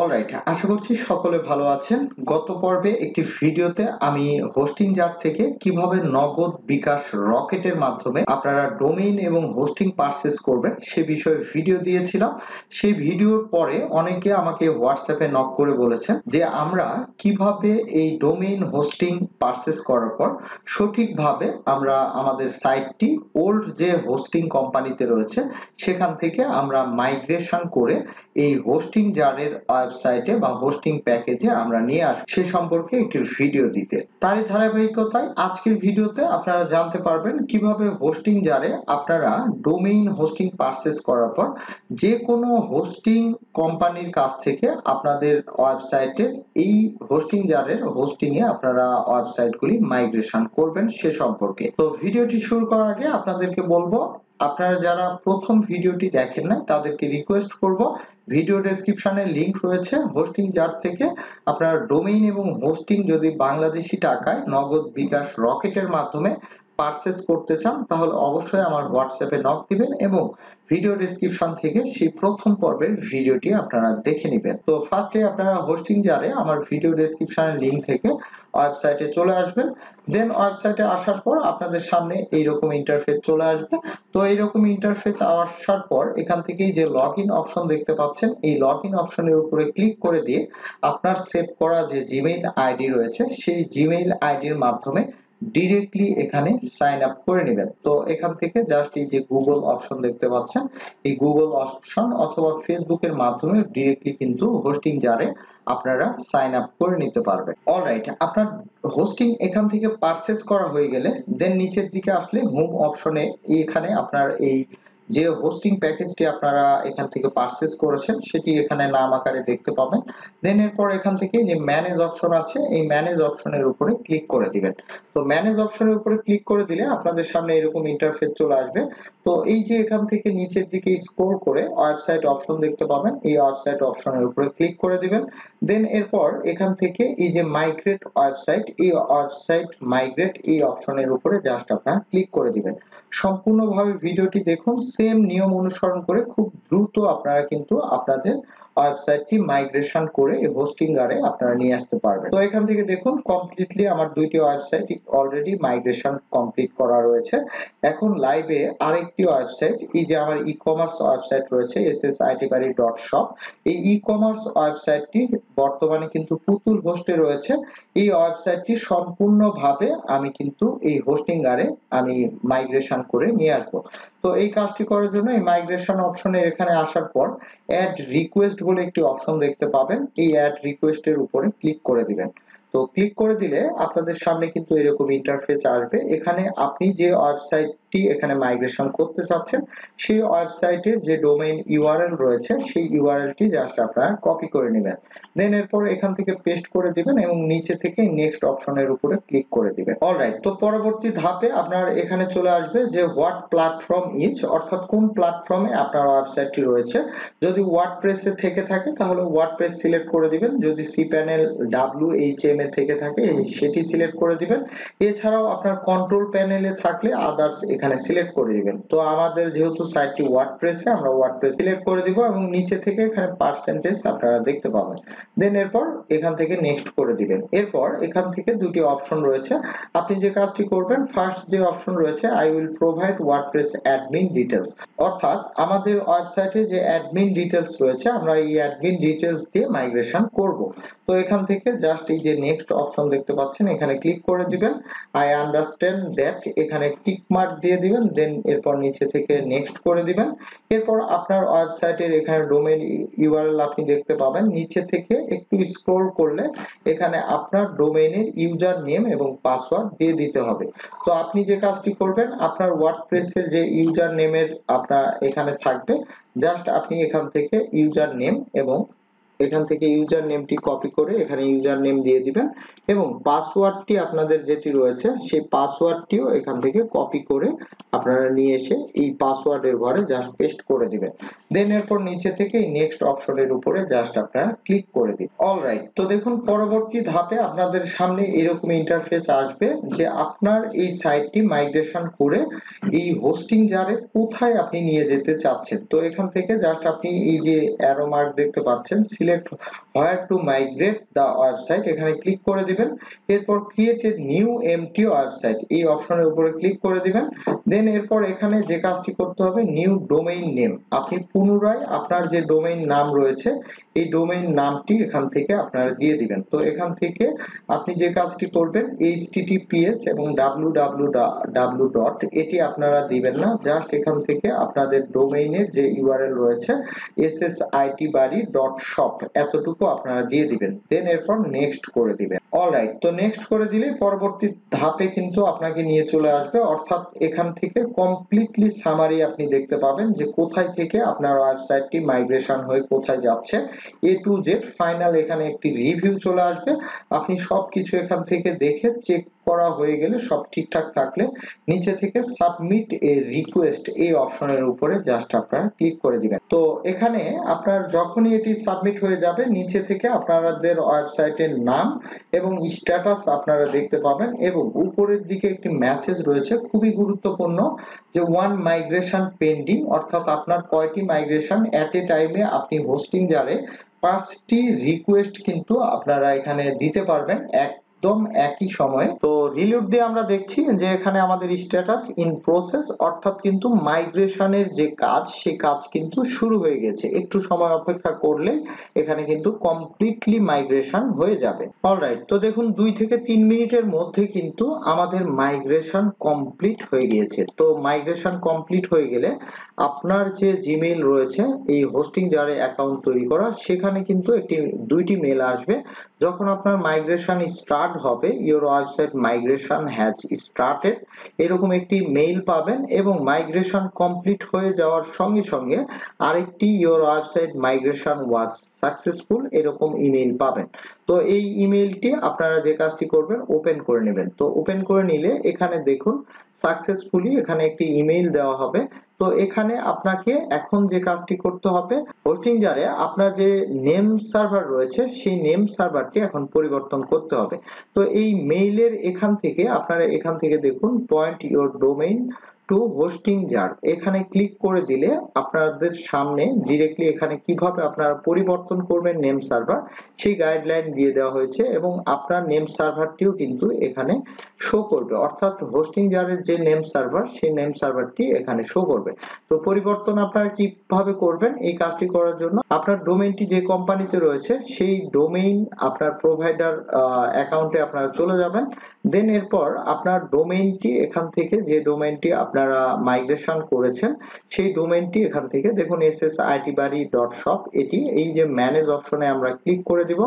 Alright আশা করছি সকলে ভালো আছেন। গত পর্বে একটি ভিডিওতে আমি হোস্টিং জার থেকে কীভাবে নগদ বিকাশ রকেটের মাধ্যমে আপনারা ডোমেইন এবং হোস্টিং পারচেস করবেন, সে বিষয়ে ভিডিও দিয়েছিলাম। সেই ভিডিওর পরে অনেকে আমাকে হোয়াটসঅ্যাপে নক করে বলেছেন যে আমরা কীভাবে এই ডোমেইন হোস্টিং পারচেস করার পর সঠিকভাবে আমরা আমাদের সাইটটি ওল্ড যে হোস্টিং কোম্পানিতে রয়েছে, সেখান থেকে আমরা মাইগ্রেশন করে এই হোস্টিং জারের ওয়েবসাইটে বা হোস্টিং প্যাকেজে আমরা নিয়ে আসি সে সম্পর্কে একটি ভিডিও দিতে। তারই ধারাবাহিকতায় আজকের ভিডিওতে আপনারা জানতে পারবেন কীভাবে হোস্টিং জারে আপনারা ডোমেইন হোস্টিং পারচেস করার পর যে কোনো হোস্টিং কোম্পানির কাছ থেকে আপনাদের ওয়েবসাইটে এই হোস্টিং জারের হোস্টিং এ আপনারা ওয়েবসাইটগুলি মাইগ্রেশন করবেন সে সম্পর্কে। তো ভিডিওটি শুরু করার আগে আপনাদেরকে বলব, আপনারা যারা প্রথম ভিডিওটি দেখেন না তাদেরকে রিকোয়েস্ট করব ভিডিও ডেসক্রিপশনে লিংক রয়েছে। হোস্টিং জার থেকে আপনার ডোমেইন এবং হোস্টিং যদি বাংলাদেশি টাকায় নগদ বিকাশ রকেটের মাধ্যমে পারচেস করতে চান, তাহলে অবশ্যই আমার হোয়াটসঅ্যাপে নক দিবেন এবং ভিডিও ডেসক্রিপশন থেকে সেই প্রথম পর্বের ভিডিওটি আপনারা দেখে নেবেন। তো ফার্স্টে আপনারা হোস্টিং জারে আমার ভিডিও ডেসক্রিপশনের লিংক থেকে ওয়েবসাইটে চলে আসবেন। দেন ওয়েবসাইটে আসার পর আপনাদের সামনে এইরকম ইন্টারফেস চলে আসবে। তো এইরকম ইন্টারফেস আসার পর এখান থেকেই যে লগ ইন অপশন দেখতে পাচ্ছেন, এই লগ ইন অপশনের উপরে ক্লিক করে দিয়ে আপনার সেভ করা যে জিমেইল আইডি রয়েছে, সেই জিমেইল আইডির মাধ্যমে ডিরেক্টলি এখানে সাইন আপ করে নেবেন। তো এখান থেকে জাস্ট এই যে গুগল অপশন দেখতে পাচ্ছেন, এই গুগল অপশন অথবা ফেসবুকের মাধ্যমে ডিরেক্টলি কিন্তু হোস্টিং জারে আপনারা সাইন আপ করে নিতে পারবেন। অলরাইট আপনার হোস্টিং এখান থেকে পারচেজ করা হয়ে গেলে দেন নিচের দিকে আসলে হোম অপশনে এখানে আপনার এই যে হোস্টিং প্যাকেজটি আপনারা এখান থেকে পারচেস করেছেন, সেটি এখানে নাম আকারে দেখতে পাবেন। দেন এরপর এখান থেকে যে ম্যানেজ অপশন আছে, এই ম্যানেজ অপশনের উপরে ক্লিক করে দিবেন। তো ম্যানেজ অপশনের উপরে ক্লিক করে দিলে আপনাদের সামনে এরকম ইন্টারফেস চলে আসবে। তো এই যে এখান থেকে নিচের দিকে স্ক্রল করে ওয়েবসাইট অপশন দেখতে পাবেন, এই ওয়েবসাইট অপশনের উপরে ক্লিক করে দিবেন। দেন এরপর এখান থেকে এই যে মাইগ্রেট ওয়েবসাইট এই ওয়েবসাইট মাইগ্রেট এই অপশনের উপরে জাস্ট আপনারা ক্লিক করে দিবেন। সম্পূর্ণভাবে ভিডিওটি দেখুন সেম নিয়ম অনুসরণ করে খুব দ্রুত আপনারা কিন্তু আপনাদের ওয়েবসাইটটি মাইগ্রেশন করে হোস্টিং আরে আপনারা নিয়ে আসতে পারবেন। তো এখান থেকে দেখুন কমপ্লিটলি আমার দুইটি ওয়েবসাইট অলরেডি মাইগ্রেশন কমপ্লিট করা রয়েছে। এখন লাইভে আরেকটি ওয়েবসাইট এই যে আমার ই কমার্স ওয়েবসাইট রয়েছে ssitbari.shop এই ই কমার্স ওয়েবসাইটটি বর্তমানে কিন্তু পুতুল হোস্টে রয়েছে। এই ওয়েবসাইটটি সম্পূর্ণভাবে আমি কিন্তু এই হোস্টিং আরে আমি মাইগ্রেশন করে নিয়ে আসব। তো এই কাজটি করার জন্য এই মাইগ্রেশন অপশনে এখানে আসার পর অ্যাড রিকোয়েস্ট বলে একটি অপশন দেখতে পাবেন। এই অ্যাড রিকোয়েস্টের উপরে ক্লিক করে দিবেন। তো ক্লিক করে দিলে আপনাদের সামনে কিন্তু এরকম ইন্টারফেস আসবে। এখানে আপনি যে ওয়েবসাইটটি এখানে মাইগ্রেশন করতে চাচ্ছেন, সেই ওয়েবসাইটের যে ডোমেইন ইউআরএল রয়েছে, সেই ইউআরএলটি জাস্ট আপনারা কপি করে নেবেন। দেন এরপর এখান থেকে পেস্ট করে দিবেন এবং নিচে থেকে নেক্সট অপশনের উপরে ক্লিক করে দিবেন। অলরাইট তো পরবর্তী ধাপে আপনার এখানে চলে আসবে যে হোয়াট প্ল্যাটফর্ম ইজ অর্থাৎ কোন প্ল্যাটফর্মে আপনার ওয়েবসাইটটি রয়েছে। যদি ওয়ার্ডপ্রেসে থেকে থাকে, তাহলে ওয়ার্ডপ্রেস সিলেক্ট করে দিবেন। যদি C panel W H M এ থেকে থাকে, সেটি সিলেক্ট করে দিবেন। এছাড়াও আপনার কন্ট্রোল প্যানেলে থাকলে আদার্স এখানে সিলেক্ট করে দিবেন। তো আমাদের যেহেতু সাইটটি ওয়ার্ডপ্রেসে আমরা ওয়ার্ডপ্রেস সিলেক্ট করে দিব এবং নিচে থেকে এখানে পার্সেন্টেজ আপনারা দেখতে পাবেন। দেন এরপর এখান থেকে নেক্সট করে দিবেন। এরপর এখান থেকে দুটি অপশন রয়েছে। আপনি যে কাজটি করবেন ফার্স্ট যে অপশন রয়েছে I will provide WordPress admin details অর্থাৎ আমাদের ওয়েবসাইটে যে অ্যাডমিন ডিটেলস রয়েছে, আমরা এই অ্যাডমিন ডিটেলস দিয়ে মাইগ্রেশন করব। তো এখান থেকে জাস্ট এই যে নেক্সট অপশন দেখতে পাচ্ছেন, এখানে ক্লিক করে দিবেন। আই আন্ডারস্ট্যান্ড দ্যাট এখানে টিক মার্ক দিয়ে দিবেন দেন এরপর নিচে থেকে নেক্সট করে দিবেন। এরপর আপনার ওয়েবসাইটের এখানে ডোমেইন ইউআরএল আপনি দেখতে পাবেন। নিচে থেকে একটু স্ক্রল করলে এখানে আপনার ডোমেইনের ইউজার নেম এবং পাসওয়ার্ড দিয়ে দিতে হবে। তো আপনি যে কাজটি করবেন, আপনার ওয়ার্ডপ্রেসের যে ইউজার নেমের আপনার এখানে থাকবে জাস্ট আপনি এখান থেকে ইউজার নেম এবং এখান থেকে ইউজার নেমটি কপি করে এখানে ইউজার নেম দিয়ে দিবেন এবং পাসওয়ার্ডটি আপনাদের যেটি রয়েছে, সেই পাসওয়ার্ডটিও এখান থেকে কপি করে আপনারা নিয়ে এসে এই পাসওয়ার্ডের ঘরে জাস্ট পেস্ট করে দিবেন। দেন এরপর নিচে থেকে নেক্সট অপশনের উপরে জাস্ট আপনারা ক্লিক করে দিন। অলরাইট তো দেখুন পরবর্তী ধাপে আপনাদের সামনে এরকম ইন্টারফেস আসবে যে আপনার এই সাইটটি মাইগ্রেশন করে এই হোস্টিং জারে কোথায় আপনি নিয়ে যেতে চাচ্ছেন। তো এখান থেকে জাস্ট আপনি এই যে অ্যারো মার্ক দেখতে পাচ্ছেন select select where to migrate the website এখানে ক্লিক করে দিবেন। এরপর create a new empty website এই অপশনের উপরে ক্লিক করে দিবেন। দেন এরপর এখানে যে কাজটি করতে হবে নিউ ডোমেইন নেম আপনি পুনরায় আপনার যে ডোমেইন নাম রয়েছে, এই ডোমেইন নামটি এখান থেকে আপনারা দিয়ে দিবেন। তো এখান থেকে আপনি যে কাজটি করবেন এইচটিটিপিএস এবং www ডট এটি আপনারা দিবেন না। জাস্ট এখান থেকে আপনাদের ডোমেইনের যে ইউআরএল রয়েছে এসএসআইটি বাড়ি ডট শপ এতটুকু আপনারা দিয়ে দিবেন। দেন এরপর নেক্সট করে দিবেন। অলরাইট তো নেক্সট করে দিলে পরবর্তী ধাপে কিন্তু আপনাকে নিয়ে চলে আসবে। অর্থাৎ এখান থেকে কমপ্লিটলি সামারি আপনি দেখতে পাবেন যে কোথায় থেকে আপনার ওয়েবসাইটটি মাইগ্রেশন হয়ে কোথায় যাচ্ছে। এ টু জেড ফাইনাল এখানে একটি রিভিউ চলে আসবে। আপনি সবকিছু এখান থেকে দেখে চেক করা হয়ে গেলে সব ঠিকঠাক থাকলে নিচে থেকে সাবমিট এ রিকোয়েস্ট এই অপশনের উপরে জাস্ট আপনারা ক্লিক করে দিবেন। তো এখানে আপনার যখনই এটি সাবমিট হয়ে যাবে, নিচে থেকে আপনাদের ওয়েবসাইটের নাম এবং স্ট্যাটাস আপনারা দেখতে পাবেন এবং উপরের দিকে একটি মেসেজ রয়েছে, খুবই গুরুত্বপূর্ণ যে ওয়ান মাইগ্রেশন পেন্ডিং অর্থাৎ আপনার কয়টি মাইগ্রেশন এট এ টাইমে আপনি হোস্টিং জারে পাঁচটি রিকোয়েস্ট কিন্তু আপনারা এখানে দিতে পারবেন। এক একদম একই সময়ে। তো রিলোড দিয়ে আমরা দেখছি যে এখানে আমাদের স্ট্যাটাস ইন প্রসেস অর্থাৎ কিন্তু মাইগ্রেশনের যে কাজ, সে কাজ কিন্তু শুরু হয়ে গেছে। একটু সময় অপেক্ষা করলে এখানে কিন্তু কমপ্লিটলি মাইগ্রেশন হয়ে যাবে। অলরাইট তো দেখুন দুই থেকে তিন মিনিটের মধ্যে কিন্তু আমাদের মাইগ্রেশন কমপ্লিট হয়ে গিয়েছে। তো মাইগ্রেশন কমপ্লিট হয়ে গেলে আপনার যে জিমেইল রয়েছে, এই হোস্টিং জারে অ্যাকাউন্ট তৈরি করা সেখানে কিন্তু একটি, দুইটি মেল আসবে। যখন আপনার মাইগ্রেশন স্টার্ট হবে your website migration has started এরকম একটি মেইল পাবেন এবং মাইগ্রেশন কমপ্লিট হয়ে যাওয়ার সঙ্গে সঙ্গে আরেকটি your website migration was successful এরকম ইমেইল পাবেন। তো এই ইমেইলটি আপনারা যে কাজটি করবেন ওপেন করে নেবেন। তো ওপেন করে নিলে এখানে দেখুন সাকসেসফুলি এখানে একটি ইমেইল দেওয়া হবে। তো এখানে আপনাকে এখন যে কাজটি করতে হবে হোস্টিং জারে আপনার যে নেম সার্ভার রয়েছে, সেই নেম সার্ভারটি এখন পরিবর্তন করতে হবে। তো এই মেইলের এখান থেকে, আপনারা এখান থেকে দেখুন point your domain to Hostinger এখানে ক্লিক করে দিলে আপনাদের সামনে ডিরেক্টলি এখানে কীভাবে আপনারা পরিবর্তন করবেন নেম সার্ভার সেই গাইডলাইন দিয়ে দেওয়া হয়েছে এবং আপনার নেম সার্ভারটিও কিন্তু এখানে শো করবে। অর্থাৎ হোস্টিং জারের যে নেম সার্ভার সেই নেম সার্ভারটি এখানে শো করবে। তো পরিবর্তন আপনারা কীভাবে করবেন এই কাজটি করার জন্য? আপনার ডোমেইনটি যে কোম্পানিতে রয়েছে, সেই ডোমেইন আপনার প্রোভাইডার অ্যাকাউন্টে আপনারা চলে যাবেন। দেন এরপর আপনার ডোমেইনটি এখান থেকে যে ডোমেইনটি আপনারা মাইগ্রেশন করেছেন, সেই ডোমেনটি এখান থেকে দেখুন S S IT Bari dot shop এটি এই যে ম্যানেজ অপশনে আমরা ক্লিক করে দিব।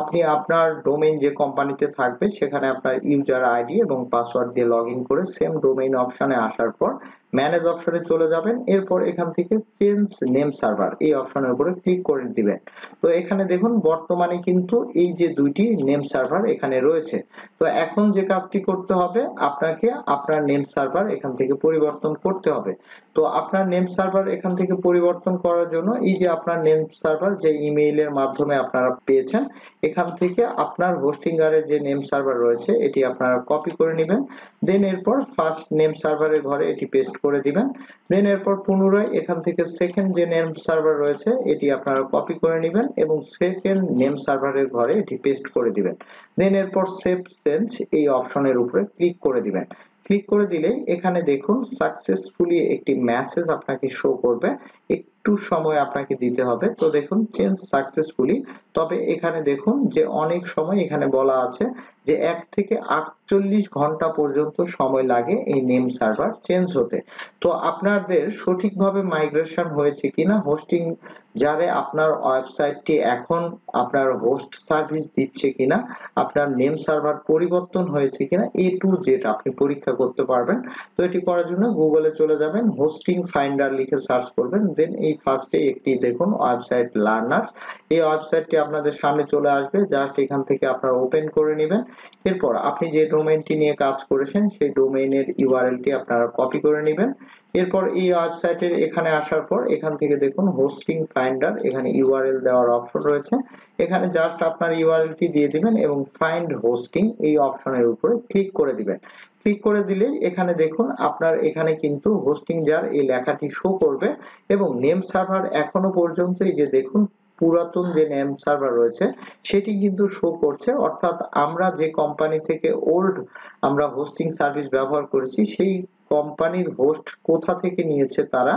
আপনি আপনার ডোমেইন যে কোম্পানিতে থাকবে, সেখানে আপনার ইউজার আইডি এবং পাসওয়ার্ড দিয়ে লগ করে সেম ডোমেইন অপশনে আসার পর ম্যানেজ অপশনে চলে যাবেন। এরপর এখান থেকে চেঞ্জ নেম সার্ভার এই অপশনের উপরে ক্লিক করে দিবেন। তো এখানে দেখুন, বর্তমানে কিন্তু এই যে দুইটি নেম সার্ভার এখানে রয়েছে। তো এখন যে কাজটি করতে হবে, আপনাকে আপনার নেম সার্ভার এখান থেকে পরিবর্তন করতে হবে। তো আপনার নেম সার্ভার এখান থেকে পরিবর্তন করার জন্য এই যে আপনার নেম সার্ভার যে ইমেইলের মাধ্যমে আপনারা পেয়েছেন, এখান থেকে আপনার হোস্টিংয়ারের যে নেম সার্ভার রয়েছে, এটি আপনারা কপি করে নেবেন। দেন এরপর ফার্স্ট নেম সার্ভারের ঘরে এটি পেস্ট করে দিবেন। দেন এরপর পুনরায় এখান থেকে সেকেন্ড যে নেম সার্ভার রয়েছে, এটি আপনারা কপি করে নেবেন এবং সেকেন্ড নেম সার্ভারের ঘরে এটি পেস্ট করে দিবেন। দেন এরপর সেভ চেঞ্জ এই অপশনের উপরে ক্লিক করে দিবেন। ক্লিক করে দিলে এখানে দেখুন সাকসেসফুলি একটি মেসেজ আপনাকে শো করবে। একটু সময় আপনাকে দিতে হবে। তো দেখুন চেঞ্জ সাকসেসফুলি তবে এখানে দেখুন যে অনেক সময় এখানে বলা আছে যে এক থেকে আটচল্লিশ ঘণ্টা পর্যন্ত সময় লাগে এই নেম সার্ভার চেঞ্জ হতে। তো আপনাদের সঠিকভাবে মাইগ্রেশন হয়েছে কিনা, হোস্টিং যারে আপনার ওয়েবসাইটটি এখন আপনার হোস্ট সার্ভিস দিচ্ছে কিনা, আপনার নেম সার্ভার পরিবর্তন হয়েছে কিনা, এ টু জেড আপনি পরীক্ষা করতে পারবেন। তো এটি করার জন্য গুগলে চলে যাবেন, হোস্টিং ফাইন্ডার লিখে সার্চ করবেন, দেন এই ফার্স্টে একটি দেখুন ওয়েবসাইট লার্নার্স। এই ওয়েবসাইটটি আপনাদের সামনে চলে আসবে। জাস্ট এখান থেকে আপনারা ওপেন করে নেবেন। এরপর আপনি যে ডোমেইনটি নিয়ে কাজ করেছেন, সেই ডোমেইনের ইউআরএলটি আপনারা কপি করে নেবেন। এরপর এই ওয়েবসাইটের এখানে আসার পর এখান থেকে দেখুন হোস্টিং ফাইন্ডার এখানে ইউআরএল দেওয়ার অপশন রয়েছে। এখানে জাস্ট আপনার ইউআরএলটি দিয়ে দিবেন এবং ফাইন্ড হোস্টিং এই অপশনের উপরে ক্লিক করে দিবেন। ক্লিক করে দিলে এখানে দেখুন আপনার এখানে কিন্তু হোস্টিং যার এই লেখাটি শো করবে এবং নেম সার্ভার এখনও পর্যন্ত এই যে দেখুন পুরাতন যে নেম সার্ভার রয়েছে, সেটি কিন্তু শো করছে। অর্থাৎ আমরা যে কোম্পানি থেকে ওল্ড আমরা হোস্টিং সার্ভিস ব্যবহার করেছি, সেই কোম্পানির হোস্ট কোথা থেকে নিয়েছে তারা,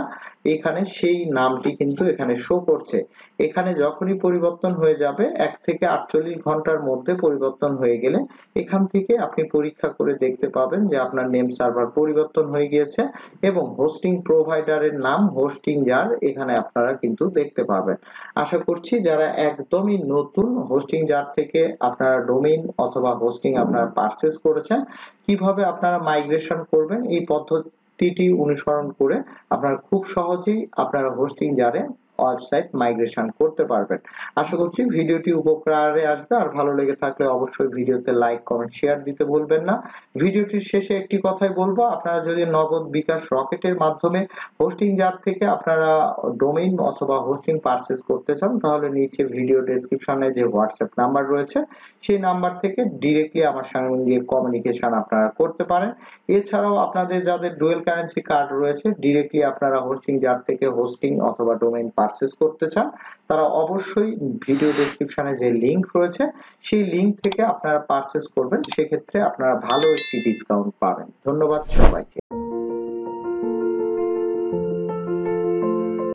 এখানে সেই নামটি কিন্তু এখানে শো করছে। এখানে যখনই পরিবর্তন হয়ে যাবে, এক থেকে আটচল্লিশ ঘণ্টার মধ্যে পরিবর্তন হয়ে গেলে এখান থেকে আপনি পরীক্ষা করে দেখতে পাবেন যে আপনার নেম সার্ভার পরিবর্তন হয়ে গিয়েছে এবং হোস্টিং প্রোভাইডারের নাম হোস্টিং যার, এখানে আপনারা কিন্তু দেখতে পাবেন। আশা করছি যারা একদমই নতুন হোস্টিং যার থেকে আপনারা ডোমেইন অথবা হোস্টিং আপনারা পারচেজ করেছেন কীভাবে আপনারা মাইগ্রেশন করবেন এই পদ্ধতিটি অনুসরণ করে আপনারা খুব সহজেই আপনারা হোস্টিং জারে ওয়েবসাইট মাইগ্রেশন করতে পারবেন। আশা করছি ভিডিওটি উপকারে আসবে। আর ভালো লেগে থাকলে অবশ্যই ভিডিওতে লাইক, কমেন্ট, শেয়ার দিতে ভুলবেন না। ভিডিওটির শেষে একটি কথাই বলব, আপনারা যদি নগদ বিকাশ রকেটের মাধ্যমে হোস্টিং জার থেকে আপনারা ডোমেইন অথবা হোস্টিং পারচেজ করতে চান, তাহলে নিচে ভিডিও ডেসক্রিপশনে যে হোয়াটসঅ্যাপ নাম্বার রয়েছে, সেই নাম্বার থেকে ডিরেক্টলি আমার সঙ্গে কমিউনিকেশন আপনারা করতে পারেন। এছাড়াও আপনাদের যাদের ডুয়েল কারেন্সি কার্ড রয়েছে, ডিরেক্টলি আপনারা হোস্টিং জার থেকে হোস্টিং অথবা ডোমেইন পারচেজ করতে চান, তারা অবশ্যই ভিডিও ডেসক্রিপশনে যে লিংক রয়েছে, সেই লিংক থেকে আপনারা পারচেস করবেন। সেক্ষেত্রে আপনারা ভালো একটি ডিসকাউন্ট পাবেন। ধন্যবাদ সবাইকে।